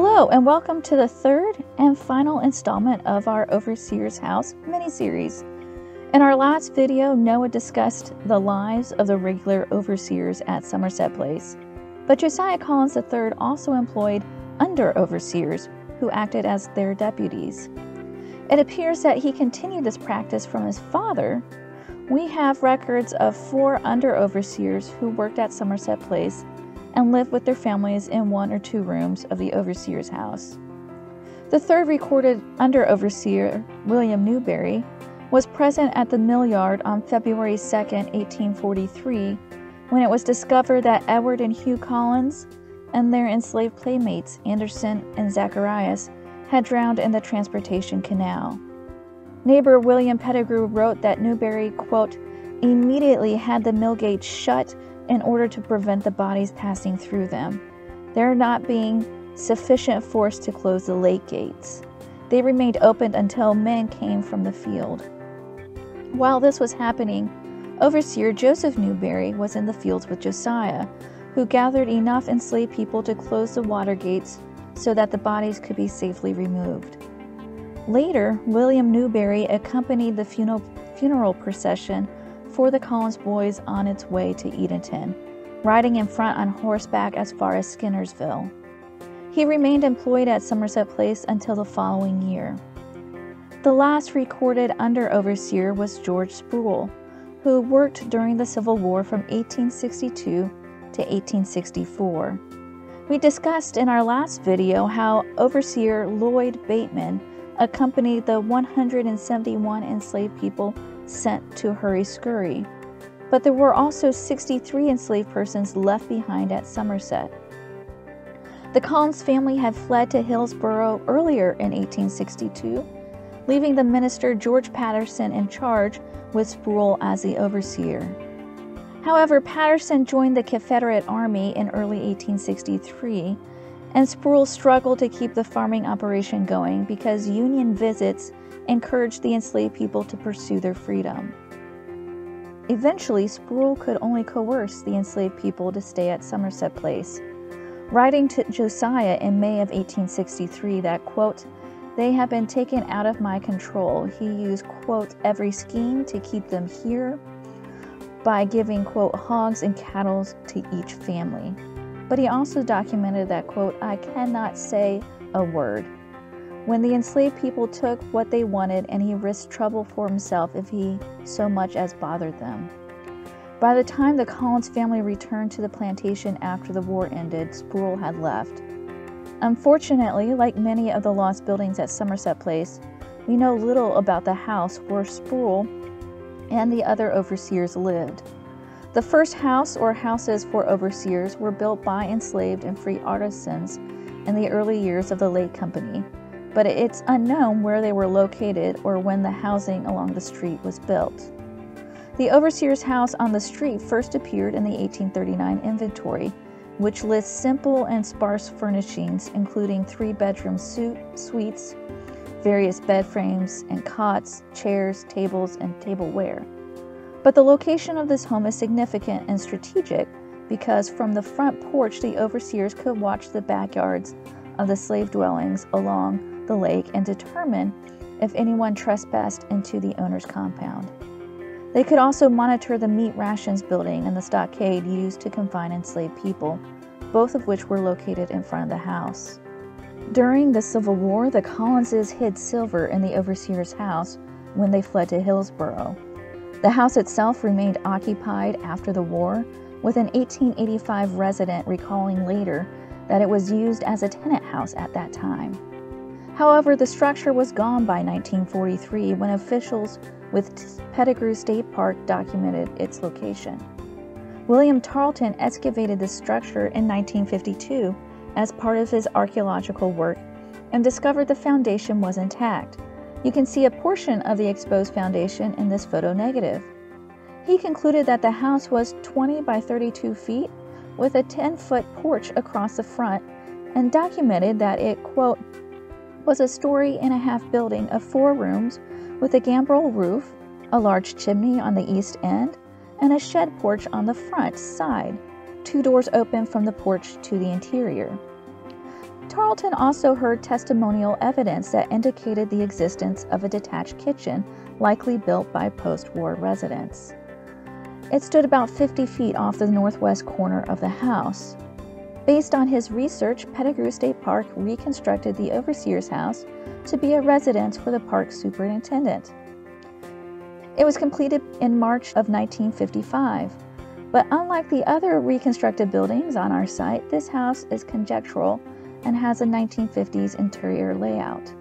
Hello, and welcome to the third and final installment of our Overseer's House mini-series. In our last video, Noah discussed the lives of the regular overseers at Somerset Place, but Josiah Collins III also employed under overseers who acted as their deputies. It appears that he continued this practice from his father. We have records of four under overseers who worked at Somerset Place and lived with their families in one or two rooms of the overseer's house. The third recorded under overseer, William Newberry, was present at the mill yard on February 2, 1843, when it was discovered that Edward and Hugh Collins and their enslaved playmates, Anderson and Zacharias, had drowned in the transportation canal. Neighbor William Pettigrew wrote that Newberry, quote, immediately had the mill gate shut in order to prevent the bodies passing through them, there not being sufficient force to close the lake gates. They remained open until men came from the field. While this was happening, Overseer Joseph Newberry was in the fields with Josiah, who gathered enough enslaved people to close the water gates so that the bodies could be safely removed. Later, William Newberry accompanied the funeral, procession for the Collins boys on its way to Edenton, riding in front on horseback as far as Skinnersville. He remained employed at Somerset Place until the following year. The last recorded under overseer was George Spruill, who worked during the Civil War from 1862 to 1864. We discussed in our last video how overseer Lloyd Bateman accompanied the 171 enslaved people sent to Hurry Scurry, but there were also 63 enslaved persons left behind at Somerset. The Collins family had fled to Hillsborough earlier in 1862, leaving the minister George Patterson in charge with Spruill as the overseer. However, Patterson joined the Confederate Army in early 1863, and Spruill struggled to keep the farming operation going because Union visits encouraged the enslaved people to pursue their freedom. Eventually, Spruill could only coerce the enslaved people to stay at Somerset Place. Writing to Josiah in May of 1863 that, quote, they have been taken out of my control. He used, quote, every scheme to keep them here by giving, quote, hogs and cattle to each family. But he also documented that, quote, I cannot say a word when the enslaved people took what they wanted and he risked trouble for himself if he so much as bothered them. By the time the Collins family returned to the plantation after the war ended, Spruill had left. Unfortunately, like many of the lost buildings at Somerset Place, we know little about the house where Spruill and the other overseers lived. The first house or houses for overseers were built by enslaved and free artisans in the early years of the Lake Company but it's unknown where they were located or when the housing along the street was built. The overseer's house on the street first appeared in the 1839 inventory, which lists simple and sparse furnishings, including three bedroom suites, various bed frames and cots, chairs, tables, and tableware. But the location of this home is significant and strategic because from the front porch, the overseers could watch the backyards of the slave dwellings along the lake and determine if anyone trespassed into the owner's compound. They could also monitor the meat rations building and the stockade used to confine enslaved people, both of which were located in front of the house. During the Civil War, the Collinses hid silver in the overseer's house when they fled to Hillsborough. The house itself remained occupied after the war, with an 1885 resident recalling later that it was used as a tenant house at that time. However, the structure was gone by 1943 when officials with Pettigrew State Park documented its location. William Tarleton excavated the structure in 1952 as part of his archaeological work and discovered the foundation was intact. You can see a portion of the exposed foundation in this photo negative. He concluded that the house was 20 by 32 feet with a 10 foot porch across the front and documented that it, quote, was a story and a half building of four rooms with a gambrel roof, a large chimney on the east end, and a shed porch on the front side, two doors open from the porch to the interior. Tarleton also heard testimonial evidence that indicated the existence of a detached kitchen, likely built by post war residents. It stood about 50 feet off the northwest corner of the house. Based on his research, Pettigrew State Park reconstructed the overseer's house to be a residence for the park superintendent. It was completed in March of 1955. But unlike the other reconstructed buildings on our site, this house is conjectural and has a 1950s interior layout.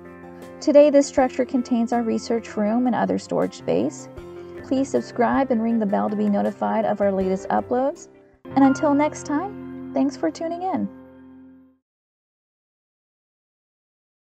Today, this structure contains our research room and other storage space. Please subscribe and ring the bell to be notified of our latest uploads. And until next time, thanks for tuning in.